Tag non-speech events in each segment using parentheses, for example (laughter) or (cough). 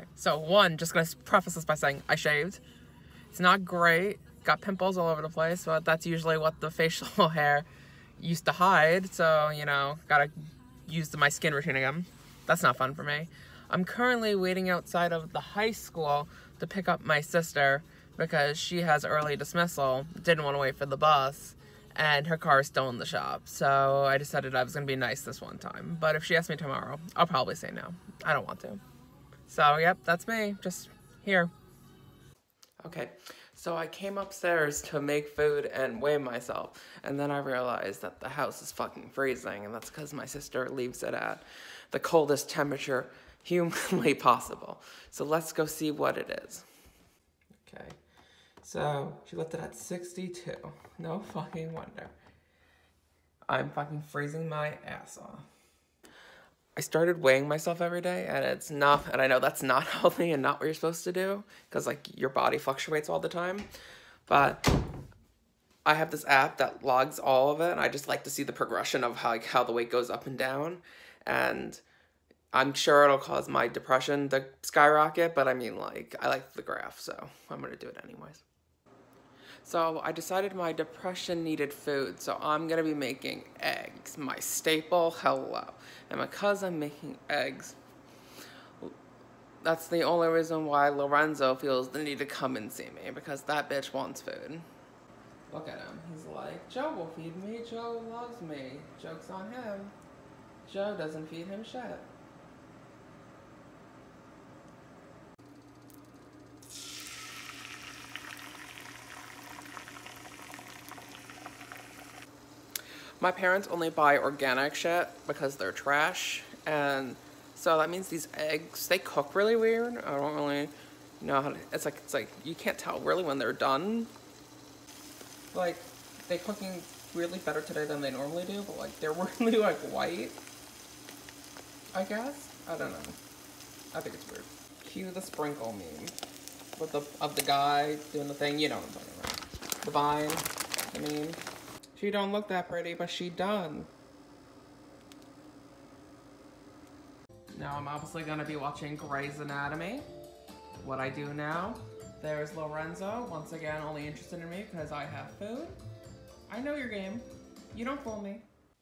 Okay, so one, just gonna preface this by saying I shaved. It's not great. Got pimples all over the place, but that's usually what the (laughs) facial hair used to hide. So, you know, gotta use my skin routine again. That's not fun for me. I'm currently waiting outside of the high school to pick up my sister because she has early dismissal, didn't want to wait for the bus, and her car is still in the shop. So I decided I was going to be nice this one time. But if she asks me tomorrow, I'll probably say no. I don't want to. So, yep, that's me. Just here. Okay, so I came upstairs to make food and weigh myself, and then I realized that the house is fucking freezing, and that's because my sister leaves it at the coldest temperature humanly (laughs) possible. So let's go see what it is. Okay, so she left it at 62. No (laughs) fucking wonder. I'm fucking freezing my ass off. I started weighing myself every day and it's not and I know that's not (laughs) healthy and not what you're supposed to do because like your body fluctuates all the time. But I have this app that logs all of it and I just like to see the progression of how like how the weight goes up and down and I'm sure it'll cause my depression to skyrocket, but I mean like I like the graph, so I'm to do it anyways. So I decided my depression needed food, so I'm gonna be making eggs, my staple, hello. And because I'm making eggs, that's the only reason why Lorenzo feels the need to come and see me, because that bitch wants food. Look at him, he's like, Joe will feed me, Joe loves me, joke's on him. Joe doesn't feed him shit. My parents only buy organic shit because they're trash. And so that means these eggs, they cook really weird. I don't really know how to, it's like, it's like, you can't tell really when they're done. Like, they're cooking really better today than they normally do, but like, they're (laughs) really like white. I guess? I don't know. I think it's weird. Cue the sprinkle meme. With the, of the guy doing the thing, you know what I'm talking about. The vine, I mean. She don't look that pretty, but she done. Now I'm obviously gonna be watching Grey's Anatomy. What I do now. There's Lorenzo, once again only interested in me because I have food. I know your game. You don't fool me.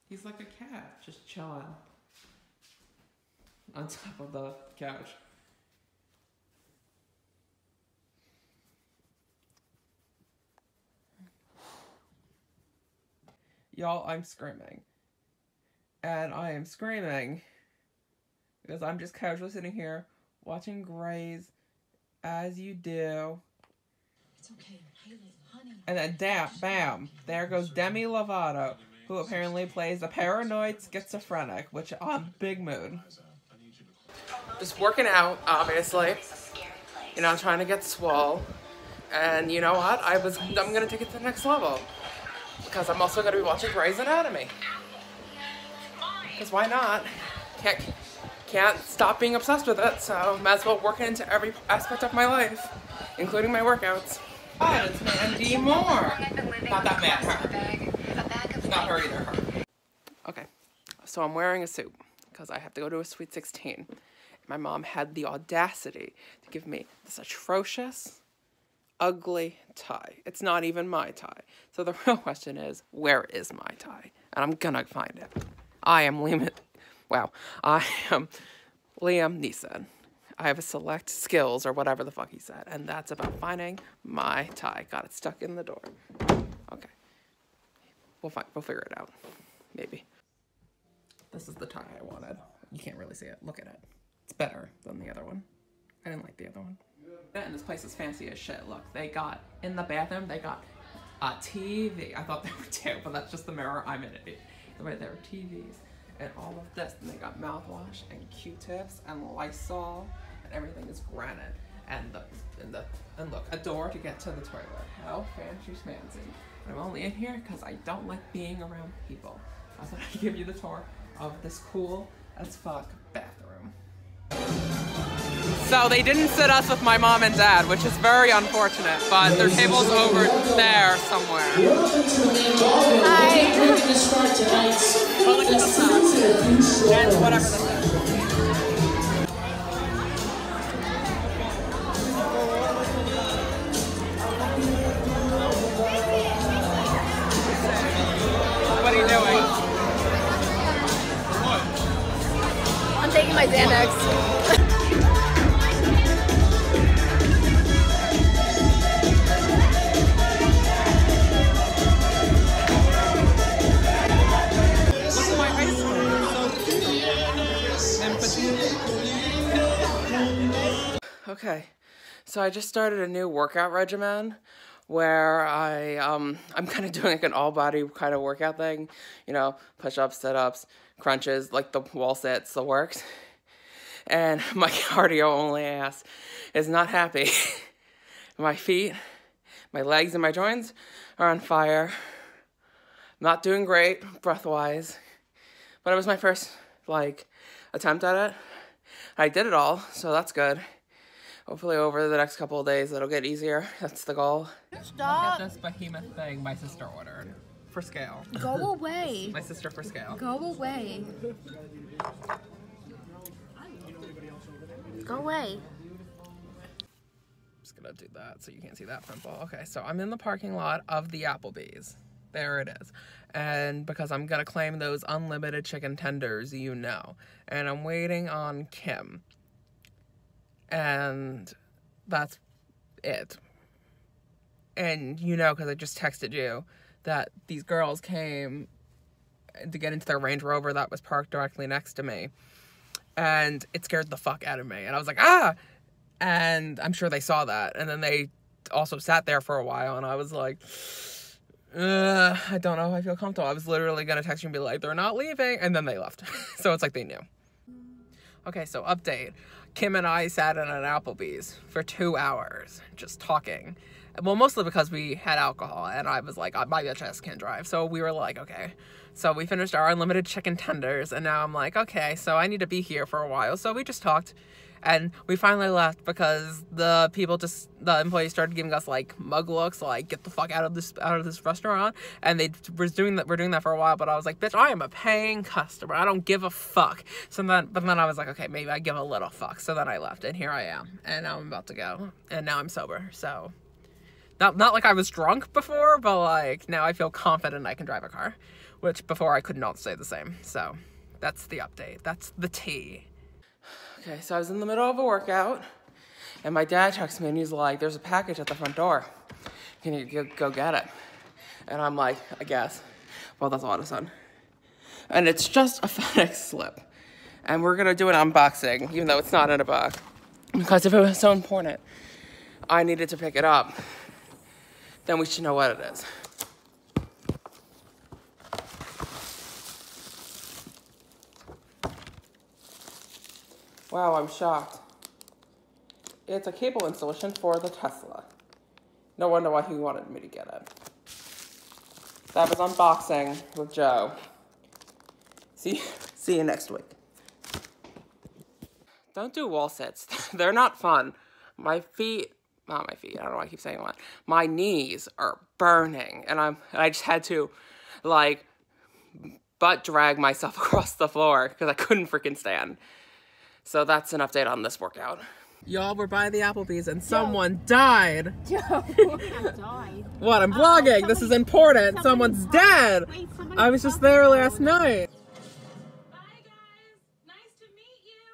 He's like a cat, just chilling. On (laughs) top of the couch. Y'all, I'm screaming. And I am screaming because I'm just casually sitting here watching Grey's as you do. It's okay. honey. And then, damn, bam, there goes Demi Lovato, who apparently plays a paranoid schizophrenic, which I'm big mood. Just working out, obviously. You know, trying to get swole. And you know what? I was, I'm gonna take it to the next level because I'm also going to be watching Grey's Anatomy. Because why not? Can't, can't stop being obsessed with it, so might as well work it into every aspect of my life, including my workouts. Oh, it's Mandy Moore. Not that man, her. Not her either, her. Okay, so I'm wearing a suit because I have to go to a Sweet 16. My mom had the audacity to give me this atrocious ugly tie. It's not even my tie. So the (laughs) real question is, where is my tie? And I'm gonna find it. I am Liam, wow, I am Liam Neeson. I have a select skills or whatever the fuck he said. And that's about finding my tie. Got it stuck in the door. Okay. We'll find, we'll figure it out. Maybe. This is the tie I wanted. You can't really see it. Look at it. It's better than the other one. I didn't like the other one. And this place is fancy as shit. Look, they got, in the bathroom, they got uh, a TV. I thought (laughs) they were two, but that's just the mirror I'm in it. Right there are TVs and all of this. And they got mouthwash and Q-tips and Lysol and everything is granite. And the, and the, and look, a door to get to the toilet. How fancy schmancy. I'm only in here because I don't like being around people. I thought I'd give you the tour of this cool as fuck bathroom. So they didn't sit us with my mom and dad, which is very unfortunate, but their table's over there somewhere. Hi. I'm taking my Xanax. Okay, so I just started a new workout regimen where I um I'm kind of (laughs) doing like an all body kind of workout thing, you know, push ups, sit ups, crunches, like the wall sits, the works. And (laughs) my (laughs) cardio only ass is not happy. my feet, my legs, and my joints are on fire. Not doing great breath wise, but it was my first like attempt at it. I did it all, so that's good. Hopefully, over the next couple of days, it'll get easier. (laughs) That's the goal. Stop. Look at this behemoth thing my sister ordered for scale. Go away. (laughs) My sister for scale. Go away. Go away. I'm just gonna do that so you can't see that pimple. Okay, so I'm in the parking lot of the Applebee's. There it is. And because I'm gonna claim those unlimited chicken tenders, you know. And I'm waiting on Kim. And that's it. And you know, because I just texted you that these girls came to get into their Range Rover that was parked directly next to me. And it scared the fuck out of me. And I was like, ah! and I'm sure they saw that. And then they also sat there for a while, and I was like, I don't know if I feel comfortable. I was literally gonna text you and be like, they're not leaving, and then they left. (laughs) so it's like they knew. Okay, so update. Kim and I sat in an Applebee's for two hours just talking. Well, mostly because we had alcohol, and I was like, uh, my bitch ass can't drive. So we were like, okay. So we finished our unlimited chicken tenders, and now I'm like, okay, so I need to be here for a while. So we just talked, and we finally left because the people just the employees started giving us like mug looks, like get the fuck out of this out of this restaurant, and they was doing that. We're doing that for a while, but I was like, bitch, I am a paying customer. I don't give a fuck. So then, but then I was like, okay, maybe I give a little fuck. So then I left, and here I am, and now I'm about to go, and now I'm sober. So. Not, not like I was drunk before, but like now I feel confident I can drive a car, which before I could not say the same. So that's the update. That's the tea. Okay, so I was in the middle of a workout, and my dad texts me and he's like, There's a package at the front door. Can you go, get it? And I'm like, I guess. Well, that's a lot of sun. And it's just a (laughs) FedEx slip. And we're gonna do an unboxing, even though it's not in a box. Because if it was so important, I needed to pick it up, then we should know what it is. Wow, I'm shocked. It's a cable installation for the Tesla. No wonder why he wanted me to get it. That was unboxing with Joe. See, (laughs) see you next week. Don't do wall sits. (laughs) They're not fun. My feet, not my feet. I don't know why I keep saying that. My knees are burning, and I'm. I just had to, like, butt drag myself (laughs) across the floor because I couldn't freaking stand. So that's an update on this workout. Y'all were by the Applebee's and someone died. Joe, I died. What? I'm vlogging. This is important. Someone's dead. Wait, I was just there last night. Bye, guys. Nice to meet you.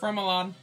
Fremulon.